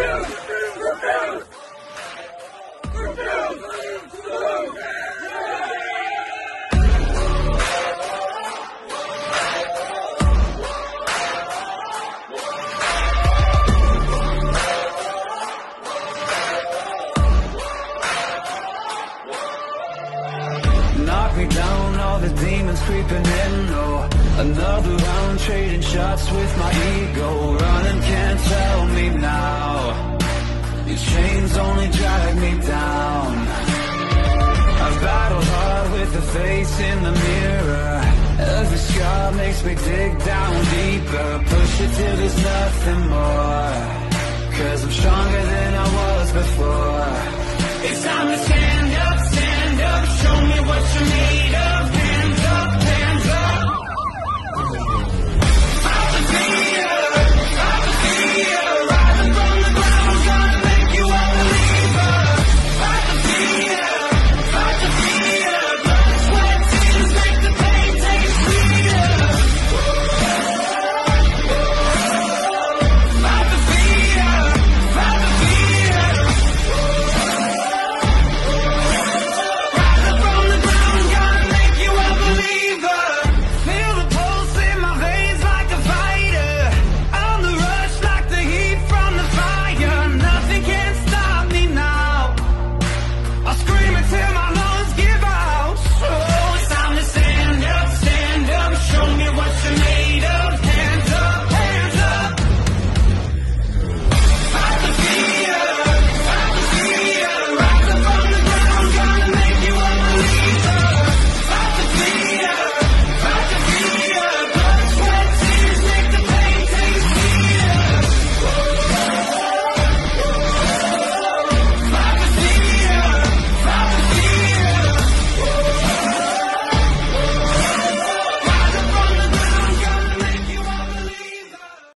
Knock me down, all the demons creeping in, oh Another round, trading shots with my ego. Running Your chains only drag me down. I've battled hard with the face in the mirror. Every scar makes me dig down deeper Push it till there's nothing more. Cause I'm stronger than I was before